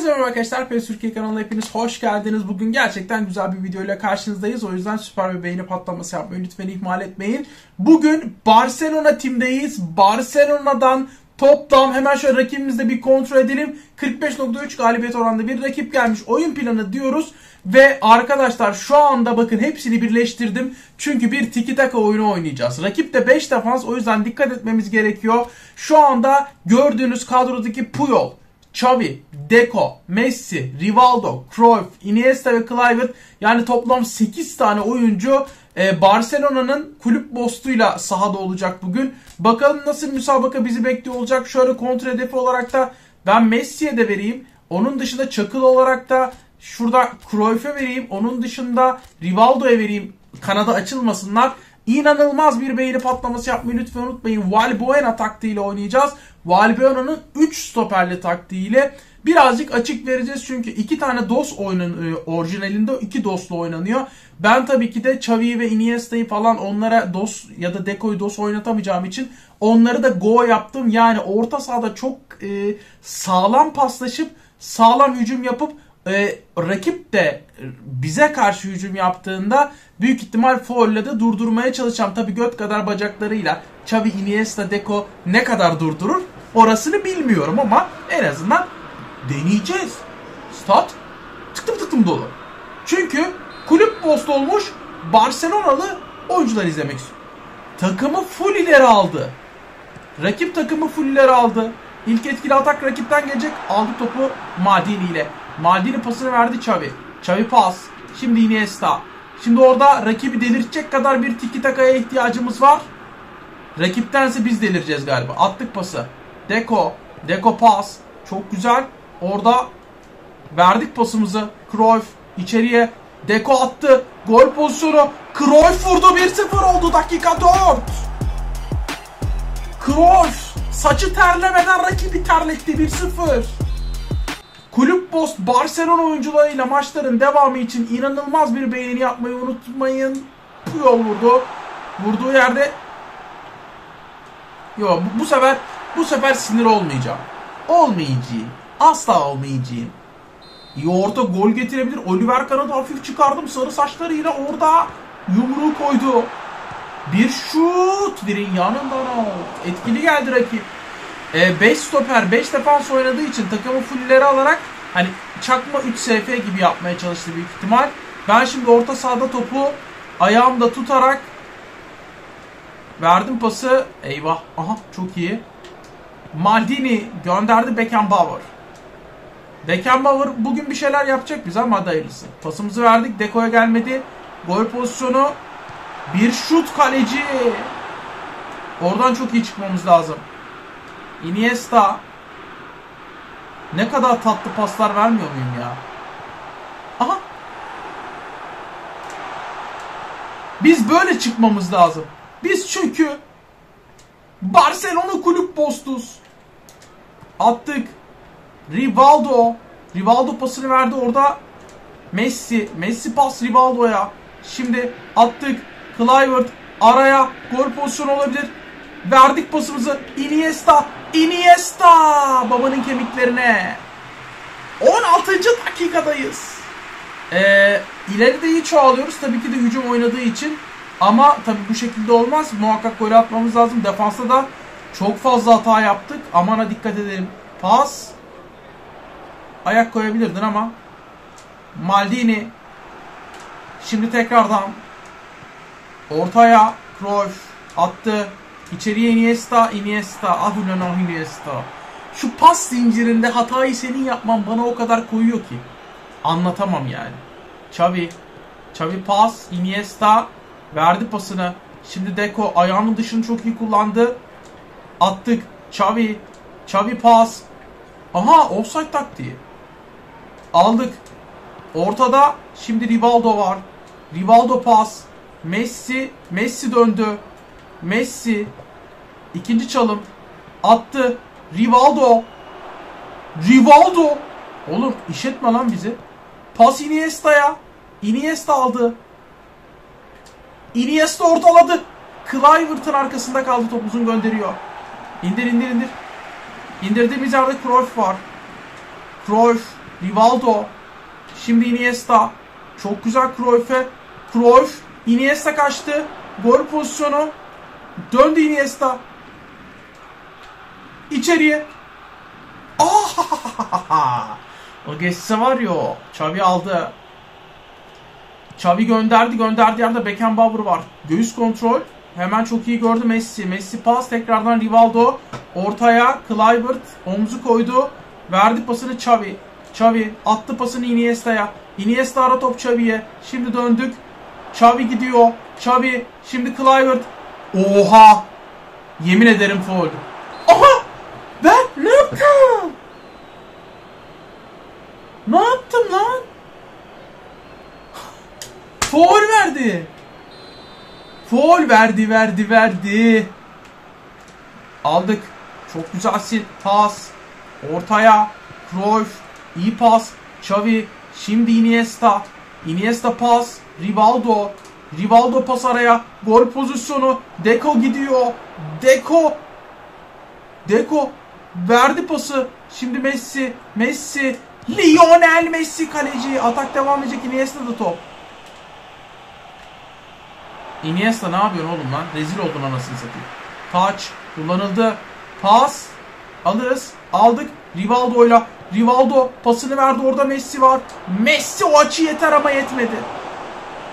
Herkese merhaba arkadaşlar. PES Türkiye kanalına hepiniz hoş geldiniz. Bugün gerçekten güzel bir videoyla karşınızdayız. O yüzden süper bir beğeni patlaması yapmayı lütfen ihmal etmeyin. Bugün Barcelona timdeyiz. Barcelona'dan toplam hemen şöyle rakibimizde bir kontrol edelim. 45.3 galibiyet oranında bir rakip gelmiş. Oyun planı diyoruz. Ve arkadaşlar şu anda bakın hepsini birleştirdim. Çünkü bir tiki taka oyunu oynayacağız. Rakip de 5 defans o yüzden dikkat etmemiz gerekiyor. Şu anda gördüğünüz kadrodaki Puyol, Xavi, Deco, Messi, Rivaldo, Cruyff, Iniesta ve Kluivert yani toplam 8 tane oyuncu e, Barcelona'nın kulüp bostuyla sahada olacak bugün. Bakalım nasıl müsabaka bizi bekliyor olacak. Şöyle kontra hedefi olarak da ben Messi'ye de vereyim. Onun dışında çakıl olarak da şurada Cruyff'e vereyim. Onun dışında Rivaldo'ya vereyim. Kanada açılmasınlar. İnanılmaz bir beğeni patlaması yapmayı lütfen unutmayın. Valbuena taktiğiyle oynayacağız. Valbuena'nın 3 stoperli taktiğiyle birazcık açık vereceğiz. Çünkü iki tane DOS oynanıyor. Orijinalinde iki DOS'la oynanıyor. Ben tabii ki de Xavi'yi ve Iniesta'yı falan onlara DOS ya da Deco'yu DOS oynatamayacağım için onları da Go yaptım. Yani orta sahada çok e, sağlam paslaşıp sağlam hücum yapıp e, rakip de bize karşı hücum yaptığında büyük ihtimal faulle de durdurmaya çalışacağım. Tabi göt kadar bacaklarıyla Xavi, Iniesta, Deco ne kadar durdurur orasını bilmiyorum ama en azından deneyeceğiz. Stat tıktım tıktım dolu. Çünkü kulüp post olmuş Barcelonalı oyuncular izlemek istiyor. Takımı full ileri aldı. Rakip takımı full ileri aldı. İlk etkili atak rakipten gelecek. Aldı topu Maldini ile. Maldini pasını verdi Xavi. Xavi pas. Şimdi Iniesta. Şimdi orada rakibi delirtecek kadar bir tiki takaya ihtiyacımız var. Rakiptense biz delireceğiz galiba. Attık pası. Deko. Deko pas. Çok güzel. Orada verdik pasımızı. Cruyff içeriye. Deko attı. Gol pozisyonu. Cruyff vurdu. 1-0 oldu dakika 4. Cruyff saçı terlemeden rakibi terletti 1-0. Kulüp Post Barcelona oyuncularıyla maçların devamı için inanılmaz bir beğeni yapmayı unutmayın. Puyol vurdu. Vurduğu yerde Yo bu, bu sefer bu sefer sinir olmayacağım. Olmayacağım. Asla olmayacağım. İyi orta gol getirebilir. Oliver Kahn'ı hafif çıkardım. Sarı saçlarıyla orada yumruğu koydu. Bir şut. Dirin yanından out. Etkili geldi rakip. 5 e, stoper 5 defans oynadığı için takımı fulleri alarak hani çakma 3 SF gibi yapmaya çalıştı büyük ihtimal. Ben şimdi orta sahada topu ayağımda tutarak verdim pası. Eyvah. Aha çok iyi. Maldini gönderdi Beckenbauer. Beckenbauer bugün bir şeyler yapacak bize ama hayırlısı. Pasımızı verdik. Deko'ya gelmedi. Gol pozisyonu. Bir şut kaleci. Oradan çok iyi çıkmamız lazım. Iniesta. Ne kadar tatlı paslar vermiyor muyum ya? Aha. Biz böyle çıkmamız lazım. Biz çünkü Barcelona kulüp postuz. Attık. Rivaldo. Rivaldo pasını verdi orada. Messi. Messi pas Rivaldo'ya. Şimdi attık. Kluivert araya gol pozisyonu olabilir. Verdik pasımızı. Iniesta. Iniesta. Babanın kemiklerine. 16. dakikadayız. Ee, ileride iyi çoğalıyoruz. Tabii ki de hücum oynadığı için. Ama tabii bu şekilde olmaz. Muhakkak gol atmamız lazım. Defansta da çok fazla hata yaptık. Amana dikkat edelim. Pas. Ayak koyabilirdin ama. Maldini. Şimdi tekrardan. Ortaya. Cruyff attı. İçeriye Iniesta, Iniesta, ah ulan ah Iniesta. Şu pas zincirinde hatayı senin yapman bana o kadar koyuyor ki. Anlatamam yani. Xavi. Xavi pas, Iniesta verdi pasını. Şimdi Deco ayağının dışını çok iyi kullandı. Attık. Xavi. Xavi pas. Aha offside taktiği. Aldık. Ortada şimdi Rivaldo var. Rivaldo pas. Messi. Messi döndü. Messi. ikinci çalım. Attı. Rivaldo. Rivaldo. Oğlum işetme lan bizi. Pas Iniesta'ya. Iniesta aldı. Iniesta ortaladı. Kluivert'ın arkasında kaldı top uzun gönderiyor. İndir indir indir. İndirdiğimiz yerde Cruyff var. Cruyff Rivaldo. Şimdi Iniesta. Çok güzel Cruyff'e. Cruyff. Iniesta kaçtı. Gol pozisyonu. Döndü Iniesta. İçeriye. Ah! O geçse var ya o. Aldı. Xavi gönderdi. Gönderdiği yerde Beckenbauer var. Göğüs kontrol. Hemen çok iyi gördü Messi. Messi pas. Tekrardan Rivaldo. Ortaya. Kluivert. Omzu koydu. Verdi pasını Xavi. Xavi attı pasını Iniesta'ya. Iniesta ara top Xavi'ye. Şimdi döndük. Xavi gidiyor. Xavi. Şimdi Kluivert. Oha! Yemin ederim foul. Aha! Ben ne yaptım? Ne yaptım lan? Foul verdi. Foul verdi, verdi, verdi. Aldık. Çok güzelsin. Pas. Ortaya. Cruyff. iyi pas. Xavi. Şimdi Iniesta. Iniesta pas. Rivaldo. Rivaldo pas araya. Gol pozisyonu. Deco gidiyor. Deco. Deco. Verdi pası. Şimdi Messi. Messi. Lionel Messi kaleci. Atak devam edecek. Iniesta da top. Iniesta ne yapıyorsun oğlum lan? Rezil oldun anasını satayım. Taç kullanıldı. Pas. Alırız. Aldık. Rivaldo'yla. Rivaldo pasını verdi. Orada Messi var. Messi o açı yeter ama yetmedi.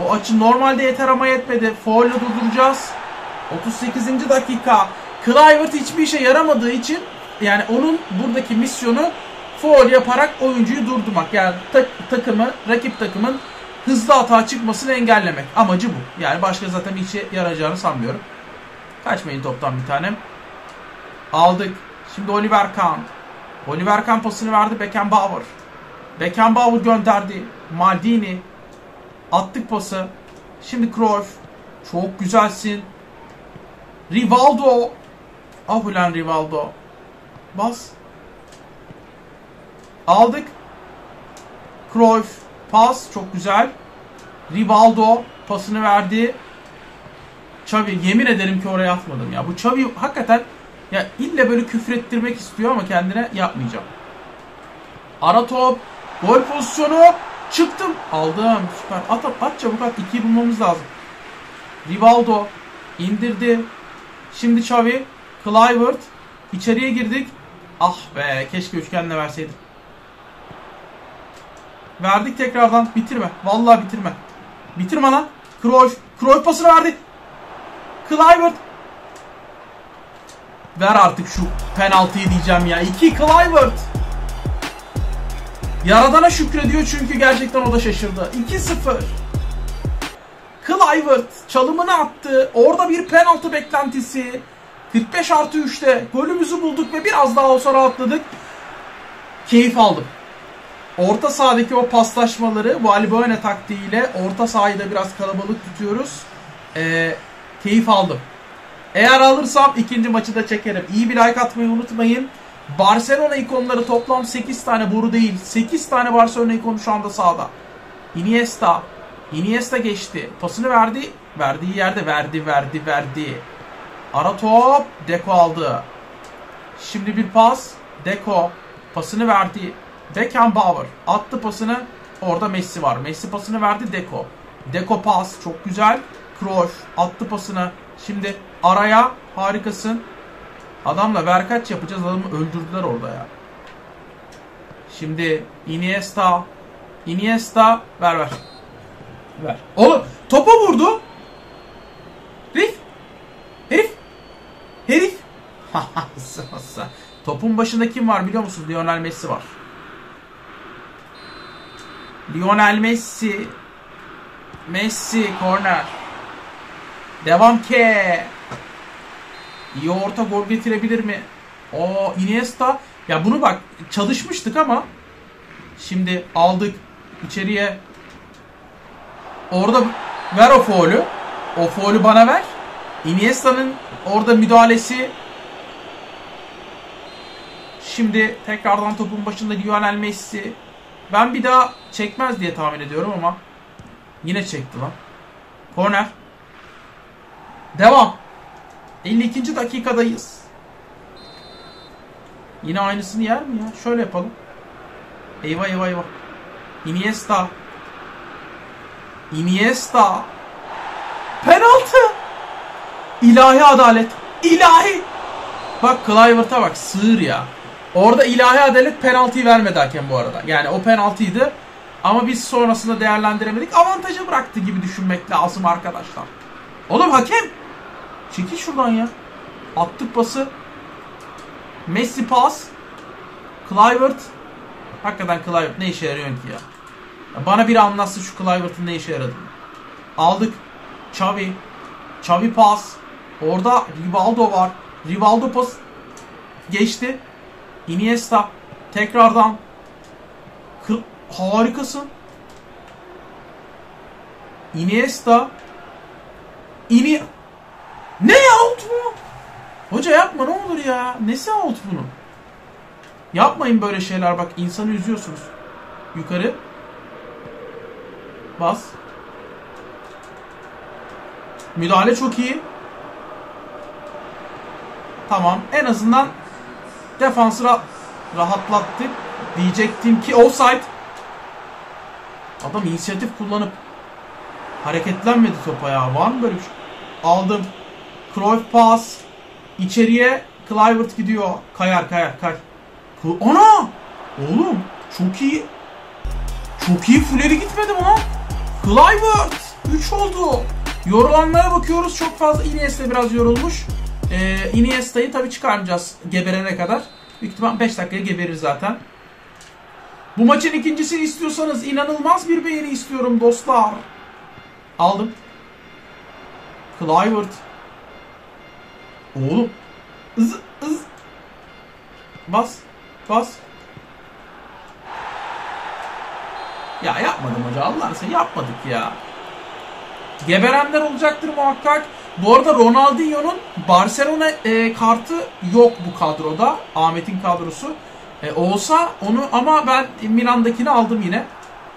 O açı normalde yeter ama yetmedi. Foul'le durduracağız. 38. dakika. Kluivert hiçbir işe yaramadığı için yani onun buradaki misyonu foul yaparak oyuncuyu durdurmak. Yani tak, takımı, rakip takımın hızlı hata çıkmasını engellemek. Amacı bu. Yani başka zaten işe yarayacağını sanmıyorum. Kaçmayın toptan bir tanem. Aldık. Şimdi Oliver Kahn. Oliver Kahn pasını verdi Beckenbauer. Beckenbauer gönderdi. Maldini. Attık pası. Şimdi Cruyff. Çok güzelsin. Rivaldo. Ah ulan Rivaldo. Bas. Aldık. Cruyff. Pas. Çok güzel. Rivaldo. Pasını verdi. Xavi. Yemin ederim ki oraya atmadım ya. Bu Xavi hakikaten ya ille böyle küfrettirmek istiyor ama kendine yapmayacağım. Ara top. Gol pozisyonu. Çıktım. Aldım. Süper. At at, at çabuk at. İkiyi bulmamız lazım. Rivaldo. indirdi. Şimdi Xavi. Kluivert. İçeriye girdik. Ah be. Keşke üçgenle verseydim. Verdik tekrardan. Bitirme. Vallahi bitirme. Bitirme lan. Cruyff. Cruyff pasını verdi. Kluivert. Ver artık şu penaltıyı diyeceğim ya. 2 Kluivert. Yaradana şükrediyor çünkü gerçekten o da şaşırdı. 2-0. Kluivert çalımını attı. Orada bir penaltı beklentisi. 45 artı 3'te golümüzü bulduk ve biraz daha olsa rahatladık. Keyif aldım. Orta sahadaki o paslaşmaları Valbuena taktiğiyle orta sahayı da biraz kalabalık tutuyoruz. Ee, keyif aldım. Eğer alırsam ikinci maçı da çekerim. İyi bir like atmayı unutmayın. Barcelona ikonları toplam 8 tane boru değil. 8 tane Barcelona ikonu şu anda sahada. Iniesta. Iniesta geçti. Pasını verdi. Verdiği yerde verdi, verdi, verdi. Ara top. Deko aldı. Şimdi bir pas. Deko. Pasını verdi. Beckenbauer. Attı pasını. Orada Messi var. Messi pasını verdi Deko. Deko pas. Çok güzel. Cruyff. Attı pasını. Şimdi araya. Harikasın. Adamla verkaç yapacağız. Adamı öldürdüler orada ya. Şimdi Iniesta. Iniesta. Ver ver. Ver. Oğlum topa vurdu. Herif. Herif. Herif. Topun başında kim var biliyor musun? Lionel Messi var. Lionel Messi. Messi korner. Devam ke. İyi orta gol getirebilir mi? O Iniesta. Ya bunu bak çalışmıştık ama şimdi aldık içeriye. Orada ver o foul'ü. O foul'ü bana ver. Iniesta'nın orada müdahalesi Şimdi tekrardan topun başında Lionel Messi. Ben bir daha çekmez diye tahmin ediyorum ama yine çekti lan. Korner. Devam. 52. dakikadayız. Yine aynısını yer mi ya? Şöyle yapalım. Eyvah eyvah eyvah. Iniesta. Iniesta. Penaltı. İlahi adalet. İlahi. Bak Kluivert'a bak sığır ya. Orada ilahi adalet penaltıyı vermedi hakem bu arada. Yani o penaltıydı. Ama biz sonrasında değerlendiremedik. Avantajı bıraktı gibi düşünmek lazım arkadaşlar. Oğlum hakem. Çekil şuradan ya. Attık pası. Messi pas. Kluivert. Hakikaten Kluivert ne işe yarıyor ki ya. ya bana biri anlatsın şu Kluivert'ın ne işe yaradığını. Aldık. Xavi. Xavi pas. Orada Rivaldo var. Rivaldo pas geçti. Iniesta tekrardan Kır harikasın. Iniesta Ini Ne out bu? Hoca yapma ne olur ya. Nesi out bunun? Yapmayın böyle şeyler bak insanı üzüyorsunuz. Yukarı. Bas. Müdahale çok iyi. Tamam. En azından defansı ra rahatlattık. Diyecektim ki offside. Adam inisiyatif kullanıp hareketlenmedi topa ya. Var mı böyle bir şey? Aldım. Cruyff pas. İçeriye Clivert gidiyor. Kayar kayar kay. Ana! Oğlum çok iyi. Çok iyi fuleri gitmedi mi lan? Clivert 3 oldu. Yorulanlara bakıyoruz. Çok fazla Iniesta biraz yorulmuş. Ee, Iniesta'yı tabii çıkarmayacağız geberene kadar. Büyük ihtimal 5 dakikaya geberir zaten. Bu maçın ikincisini istiyorsanız inanılmaz bir beğeni istiyorum dostlar. Aldım. Clivert. Oğlum. Iz, iz. Bas. Bas. Ya yapmadım hoca Allah sen yapmadık ya. Geberenler olacaktır muhakkak. Bu arada Ronaldinho'nun Barcelona e, kartı yok bu kadroda. Ahmet'in kadrosu. E, olsa onu ama ben Milan'dakini aldım yine.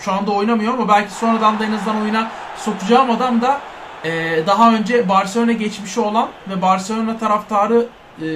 Şu anda oynamıyor ama belki sonradan da en azından oyuna sokacağım adam da e, daha önce Barcelona geçmişi olan ve Barcelona taraftarı e,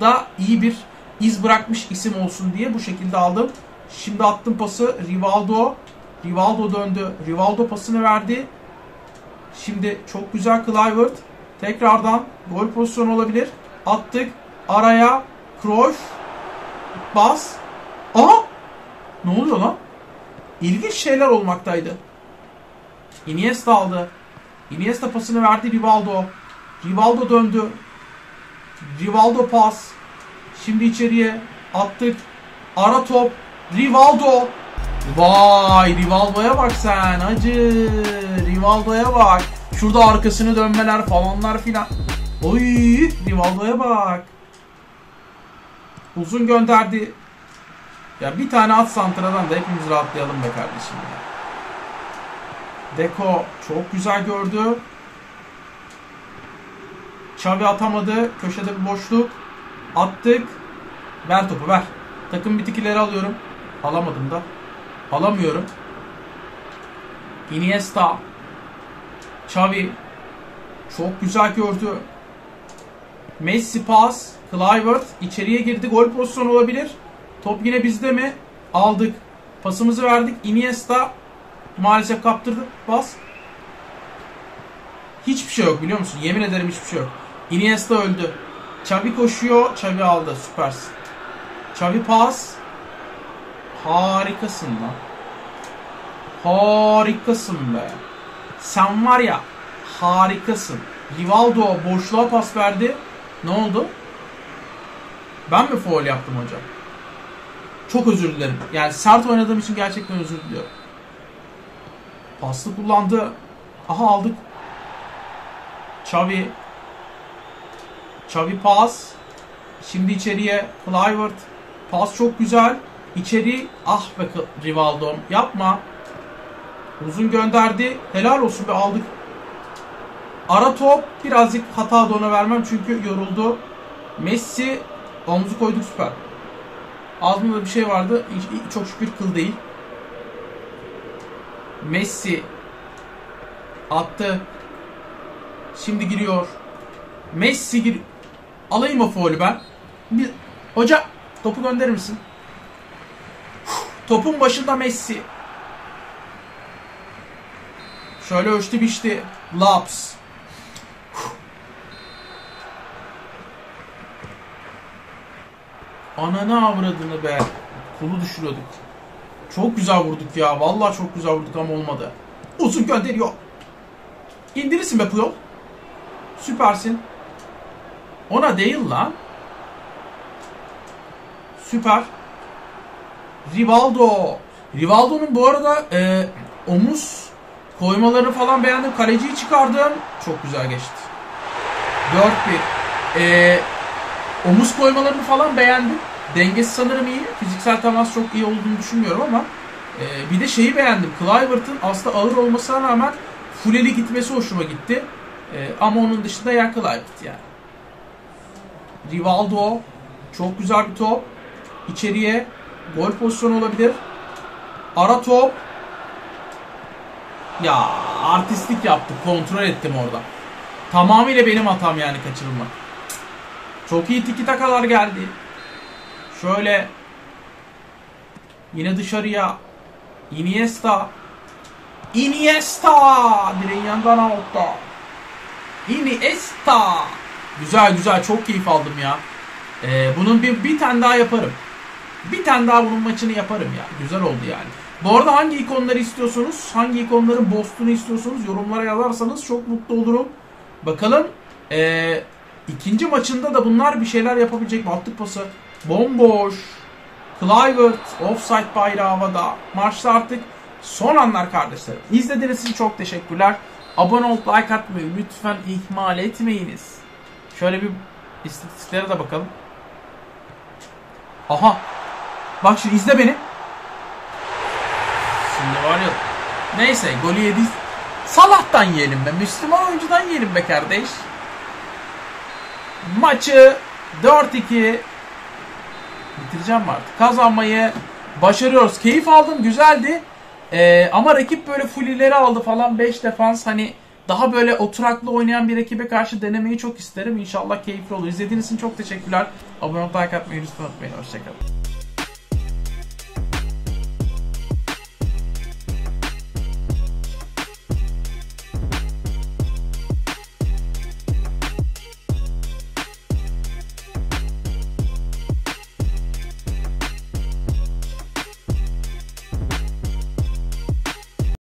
da iyi bir iz bırakmış isim olsun diye bu şekilde aldım. Şimdi attım pası Rivaldo. Rivaldo döndü. Rivaldo pasını verdi. Şimdi çok güzel Clivert. Tekrardan gol pozisyonu olabilir. Attık. Araya Cruyff. Bas. Aha! Ne oluyor lan? İlginç şeyler olmaktaydı. Iniesta aldı. Iniesta pasını verdi Rivaldo. Rivaldo döndü. Rivaldo pas. Şimdi içeriye attık. Ara top. Rivaldo. Vay Rivaldo'ya bak sen hacı. Rivaldo'ya bak. Şurada arkasını dönmeler falanlar filan. Oy Rivaldo'ya bak. Uzun gönderdi. Ya bir tane at santradan da hepimiz rahatlayalım be kardeşim. Ya. Deko çok güzel gördü. Xavi atamadı. Köşede bir boşluk. Attık. Ver topu ver. Takım bitikileri alıyorum. Alamadım da. Alamıyorum. Iniesta. Xavi. Çok güzel gördü. Messi pas. Kluivert içeriye girdi. Gol pozisyonu olabilir. Top yine bizde mi? Aldık. Pasımızı verdik. Iniesta maalesef kaptırdı. Bas. Hiçbir şey yok biliyor musun? Yemin ederim hiçbir şey yok. Iniesta öldü. Xavi koşuyor. Xavi aldı. Süpersin. Xavi pas. Harikasın lan. Harikasın be. Sen var ya harikasın. Rivaldo boşluğa pas verdi. Ne oldu? Ben mi foul yaptım hocam? Çok özür dilerim. Yani sert oynadığım için gerçekten özür diliyorum. Paslı kullandı. Aha aldık. Xavi. Xavi pas. Şimdi içeriye Clivert. Pas çok güzel. İçeri ah be Rivaldo yapma. Uzun gönderdi. Helal olsun be aldık. Ara top birazcık hata da ona vermem çünkü yoruldu. Messi omuzu koyduk süper. Ağzımda bir şey vardı. Çok şükür kıl değil. Messi attı. Şimdi giriyor. Messi gir. Alayım o faulü ben. Bir... Hoca topu gönderir misin? Topun başında Messi. Şöyle ölçtü biçti. Laps. Ananı avradını be. Kulu düşürüyorduk. Çok güzel vurduk ya. Vallahi çok güzel vurduk ama olmadı. Uzun gönderiyor. İndirirsin be Puyol. Süpersin. Ona değil lan. Süper. Rivaldo. Rivaldo'nun bu arada e, omuz koymalarını falan beğendim. Kaleciyi çıkardım. Çok güzel geçti. 4-1. E, omuz koymalarını falan beğendim. Dengesi sanırım iyi. Fiziksel temas çok iyi olduğunu düşünmüyorum ama e, bir de şeyi beğendim. Clivert'ın aslında ağır olmasına rağmen fuleli gitmesi hoşuma gitti. E, ama onun dışında yer Clivert yani. Rivaldo çok güzel bir top. İçeriye gol pozisyonu olabilir. Ara top. Ya artistlik yaptı. Kontrol ettim orada. Tamamıyla benim hatam yani kaçırılmak. Çok iyi tiki takalar geldi. Şöyle yine dışarıya Iniesta Iniesta direğin yanından altta Iniesta Güzel güzel çok keyif aldım ya. Ee, bunun bir, bir tane daha yaparım. Bir tane daha bunun maçını yaparım ya. Güzel oldu yani. Bu arada hangi ikonları istiyorsunuz? Hangi ikonların boostunu istiyorsunuz? Yorumlara yazarsanız çok mutlu olurum. Bakalım ee, ikinci maçında da bunlar bir şeyler yapabilecek mi? Attık pası. Bomboş. Clivert. Offside bayrağı havada. Maçta artık son anlar kardeşlerim. İzlediğiniz için çok teşekkürler. Abone olup like atmayı lütfen ihmal etmeyiniz. Şöyle bir istatistiklere de bakalım. Aha. Bak şimdi izle beni. Şimdi var ya. Neyse golü yedi. Salah'tan yiyelim be. Müslüman oyuncudan yiyelim be kardeş. Maçı 4-2 bitireceğim artık? Kazanmayı başarıyoruz. Keyif aldım. Güzeldi. Ee, ama rakip böyle full ileri aldı falan 5 defans. Hani daha böyle oturaklı oynayan bir ekibe karşı denemeyi çok isterim. İnşallah keyifli olur. İzlediğiniz için çok teşekkürler. Abone olmayı, like atmayı lütfen unutmayın. Hoşçakalın.